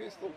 كيصطب